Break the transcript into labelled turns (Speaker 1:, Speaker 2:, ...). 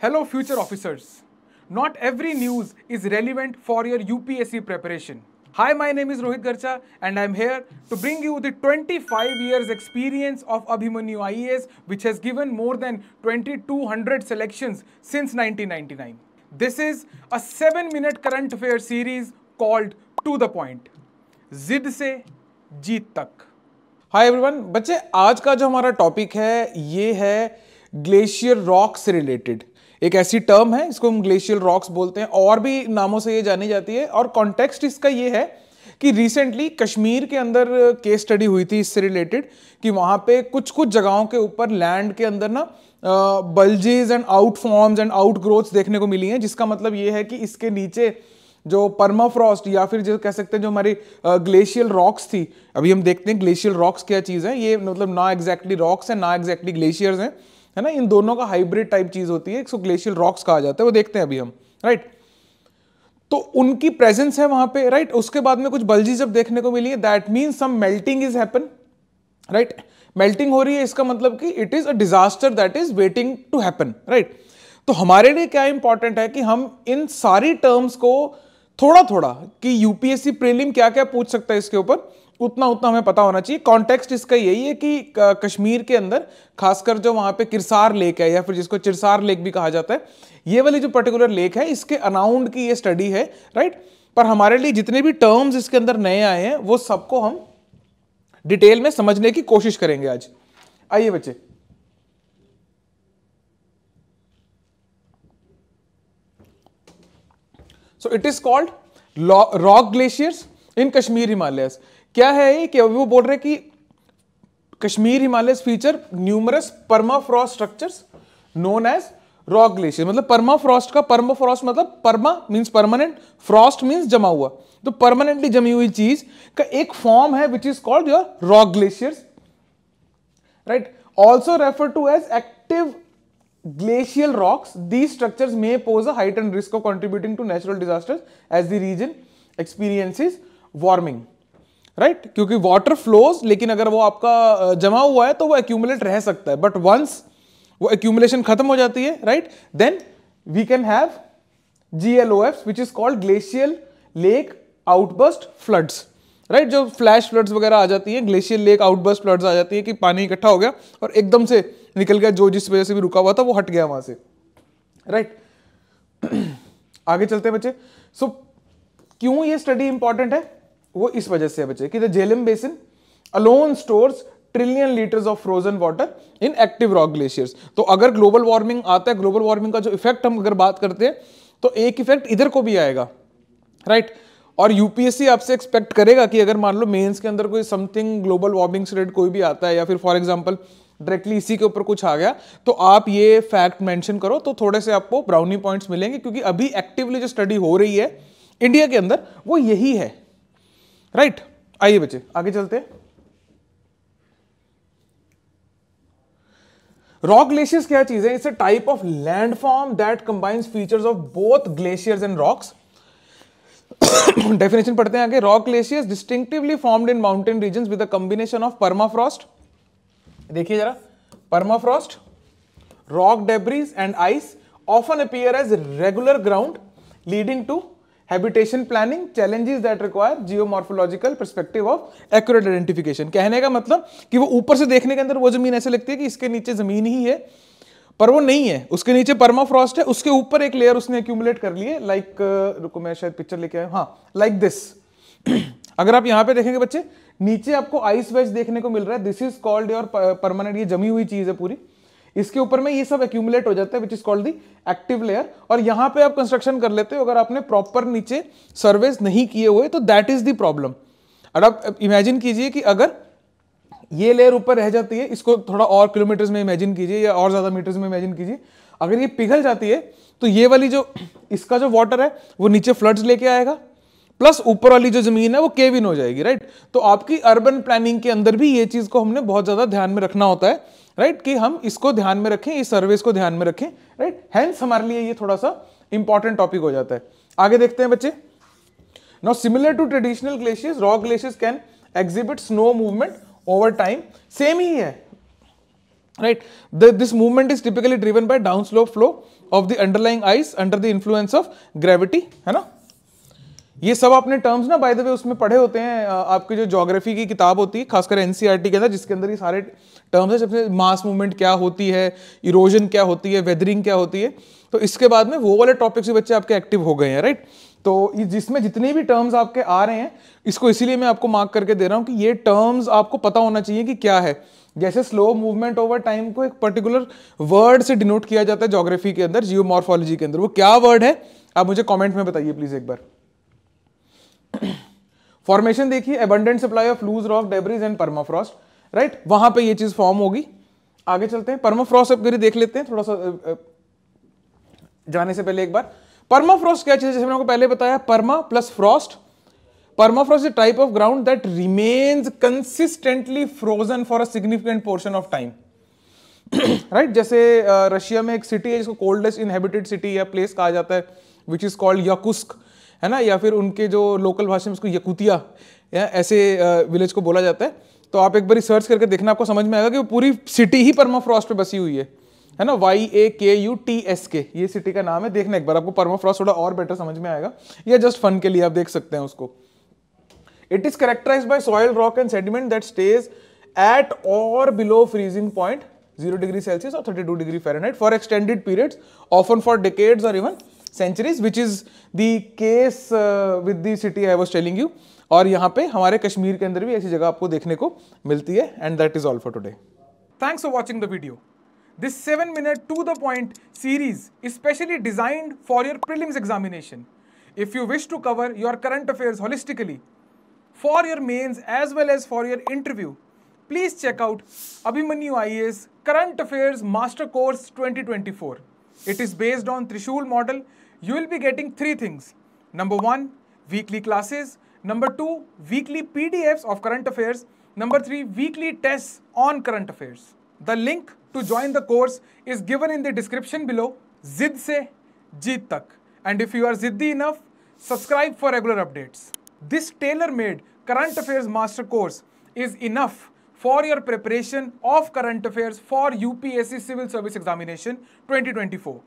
Speaker 1: Hello, future officers. Not every news is relevant for your UPSC preparation. Hi, my name is Rohit Garcha, and I'm here to bring you the 25 years experience of Abhimanyu IAS, which has given more than 2200 selections since 1999. This is a 7 minute current affair series called To the Point. जिद से जीत तक
Speaker 2: hi everyone बच्चे आज का जो हमारा topic है ये है ग्लेशियर रॉक से रिलेटेड एक ऐसी टर्म है, इसको हम ग्लेशियल रॉक्स बोलते हैं, और भी नामों से ये जानी जाती है। और कॉन्टेक्स्ट इसका ये है कि रिसेंटली कश्मीर के अंदर केस स्टडी हुई थी इससे रिलेटेड कि वहाँ पे कुछ कुछ जगहों के ऊपर लैंड के अंदर ना bulges and out forms and out growths देखने को मिली हैं, जिसका मतलब ये है कि इसके नीचे जो परमाफ्रॉस्ट या फिर जो कह सकते हैं जो हमारी ग्लेशियल रॉक्स थी, अभी हम देखते हैं ग्लेशियल रॉक्स क्या चीज़ है, ये मतलब ना एग्जैक्टली रॉक्स है, ना एग्जैक्टली ग्लेशियर्स हैं है ना? इन दोनों का हाइब्रिड टाइप चीज़ होती है इसको ग्लेशियल रॉक्स कहा जाता है, वो देखते हैं अभी हम राइट तो उनकी प्रेजेंस है वहाँ पे राइट उसके बाद में कुछ बल्जी जब देखने को मिली है that mean some melting is happen right melting हो रही है, इसका मतलब कि it is a disaster that is waiting to happen right तो हमारे लिए क्या इंपॉर्टेंट है कि हम इन सारी टर्म्स को थोड़ा थोड़ा कि यूपीएससी प्रीलिम क्या क्या पूछ सकता है इसके ऊपर? उतना उतना हमें पता होना चाहिए। कॉन्टेक्स्ट इसका यही है कि कश्मीर के अंदर, खासकर जो वहाँ पे किरसार लेक है या फिर जिसको चिरसार लेक भी कहा जाता है, ये वाली जो पर्टिकुलर लेक है, इसके अनाउंड की ये स्टडी है राइट पर हमारे लिए जितने भी टर्म्स इसके अंदर नए आए हैं, वो सबको हम डिटेल में समझने की कोशिश करेंगे आज। आइए बच्चे। So it is called rock glaciers in Kashmir Himalayas क्या है ये कि वो बोल रहे कि Kashmir Himalaya feature numerous permafrost structures known as rock glacier मतलब परमाफ्रॉस्ट का परमाफ्रॉस्ट मतलब perma means permanent frost means जमा हुआ। तो परमानेंटली जमी हुई चीज़ का एक फॉर्म है which is called your rock glaciers right also refer to as active glacial glacial rocks. These structures may pose a heightened risk of contributing to natural disasters as the region experiences warming. Right right? क्योंकि water flows लेकिन अगर वो आपका जमा हुआ है तो वो एक्यूमुलेट रह सकता है. बट वंस वो एक्यूमुलेशन खत्म हो जाती है right then we can have G L O F which is called glacial lake outburst floods right जो फ्लैश फ्लड्स वगैरह आ जाती है ग्लेशियल लेक आउटबर्स्ट फ्लड्स आ जाती है कि पानी इकट्ठा हो गया और एकदम से निकल गया जो जिस वजह से भी रुका हुआ था वो हट गया वहाँ से. Right right? आगे चलते हैं बच्चे. सो so, क्यों ये स्टडी इंपॉर्टेंट है? वो इस वजह से बच्चे, कि the Jhelum basin alone stores trillion litres of frozen water in active rock glaciers तो अगर ग्लोबल वार्मिंग आता है ग्लोबल वार्मिंग का जो इफ़ेक्ट हम अगर बात करते हैं तो एक इफ़ेक्ट इधर को भी आएगा राइट right? और यूपीएससी आपसे एक्सपेक्ट करेगा कि अगर मान लो मेंस के अंदर कोई समथिंग ग्लोबल वार्मिंग से रिलेटेड कोई भी आता है, या फिर फॉर एग्जांपल डायरेक्टली इसी के ऊपर कुछ आ गया तो आप ये फैक्ट मेंशन करो तो थोड़े से आपको ब्राउनी पॉइंट्स मिलेंगे, क्योंकि अभी एक्टिवली जो स्टडी हो रही है इंडिया के अंदर वो यही है राइट, आइए बच्चे, आगे चलते रॉक ग्लेशियर्स क्या चीज़ है? It's a type of land form that combines features of both glaciers and rocks definition पढ़ते हैं आगे। Rock glaciers distinctively formed in mountain region with a combination of permafrost देखिए जरा permafrost rock debris and ice often appear as regular ground leading to habitation planning challenges that require geomorphological perspective of accurate identification कहने का मतलब कि वो ऊपर से देखने के अंदर वो ज़मीन ऐसे लगती है कि इसके नीचे ज़मीन ही है पर वो नहीं है। उसके नीचे परमाफ्रॉस्ट है उसके ऊपर एक लेयर उसने एक्यूमुलेट कर लिए लाइक like, रुको मैं शायद पिक्चर लेके आया। हाँ लाइक दिस अगर आप यहाँ पे देखेंगे बच्चे नीचे आपको आइस वेज देखने को मिल रहा है। This is called your permanent ये जमी हुई चीज़ है पूरी। इसके ऊपर में ये सब एक्यूमुलेट हो जाता है which is called the active layer और यहाँ पे आप कंस्ट्रक्शन कर लेते हो, अगर आपने प्रॉपर नीचे सर्वेस नहीं किए हुए तो दैट इज़ द प्रॉब्लम और आप इमेजिन कीजिए कि अगर ये लेयर ऊपर रह जाती है, इसको थोड़ा और किलोमीटर्स में इमेजिन कीजिए या और ज़्यादा मीटर्स में इमेजिन कीजिए, अगर ये पिघल जाती है तो ये वाली जो, इसका जो वाटर है, वो नीचे फ्लड्स लेके आएगा प्लस ऊपर वाली जो ज़मीन है, वो केविन हो जाएगी राइट तो आपकी अर्बन प्लानिंग के अंदर भी ये चीज़ को हमने बहुत ज़्यादा ध्यान में रखना होता है राइट कि हम इसको ध्यान में रखें इस सर्विस को ध्यान में रखें राइट हैंस हमारे लिए ये थोड़ा सा इंपॉर्टेंट टॉपिक हो जाता है। आगे देखते हैं बच्चे। Now similar to traditional glaciers rock glaciers can exhibit snow movement over time same ही है। Right? The, this movement is typically driven by downslope flow of the underlying ice under the influence of gravity है ना? ये सब आपने terms ना by the way उसमें पढ़े होते हैं आपकी जो ज्योग्राफी की किताब होती है, खासकर एनसीईआरटी के अंदर, जिसके अंदर ये सारे टर्म्स है, सबसे मास मूवमेंट क्या होती है इरोजन क्या होती है वेदरिंग क्या होती है तो इसके बाद में वो वाले टॉपिक्स भी बच्चे आपके एक्टिव हो गए हैं राइट तो जिसमें जितने भी टर्म्स आपके आ रहे हैं, इसको इसीलिए मैं आपको मार्क करके दे रहा हूँ कि ये टर्म्स आपको पता होना चाहिए कि क्या है। जैसे स्लो मूवमेंट ओवर टाइम को एक पर्टिकुलर वर्ड से डिनोट किया जाता है जोग्राफी के अंदर जियोमॉर्फोलॉजी के अंदर। वो क्या वर्ड है, आप मुझे कमेंट में बताइए प्लीज़ एक बार। फॉर्मेशन देखिए abundant supply of loose rock debris and permafrost right वहाँ पे ये चीज़ फॉर्म होगी। आगे चलते हैं। परमाफ्रॉस्ट अब देख लेते हैं, थोड़ा सा जाने से पहले एक बार। परमाफ्रॉस्ट क्या चीज़ है? जैसे मैंने आपको पहले बताया perma plus frost permafrost is a type of ground that remains consistently frozen for a significant portion of right जैसे रशिया में एक सिटी है, जिसको कोल्डेस्ट इनहेबिटेड सिटी या प्लेस कहा जाता है विच इज़ कॉल्ड यकुस्क है ना? या फिर उनके जो लोकल भाषा में उसको यकुतिया या ऐसे विलेज को बोला जाता है। तो आप एक बार सर्च करके देखना आपको समझ में आएगा कि वो पूरी सिटी ही परमाफ्रॉस्ट पे बसी हुई है। है ना? Y A K U T S K ये सिटी का नाम है देखना एक बार आपको परमाफ्रॉस्ट थोड़ा और बेटर समझ में आएगा। या जस्ट फन के लिए आप देख सकते हैं उसको। It is characterise by soil, rock and sediment that stays at or below freezing point 0 degree Celsius or 32 degree Fahrenheit for extended periods, often for decades or even centuries, centuries which is the case with the city I was telling you और यहाँ पे हमारे कश्मीर के अंदर भी ऐसी जगह आपको देखने को मिलती है and that is all for today
Speaker 1: thanks for watching the video this seven minute to the point series specially designed for your prelims examination if you wish to cover your current affair holistically for your mains as well as for your interview please check out Abhimanyu I S current affairs master course twenty twenty four it is based on Trishul model You will be getting three things. Number one, weekly classes. Number two, weekly PDFs of current affairs. Number three, weekly tests on current affairs. The link to join the course is given in the description below. Zid se jeet tak. And if you are ziddi enough, subscribe for regular updates. This tailor-made current affairs master course is enough for your preparation of current affairs for UPSC Civil Service Examination 2024.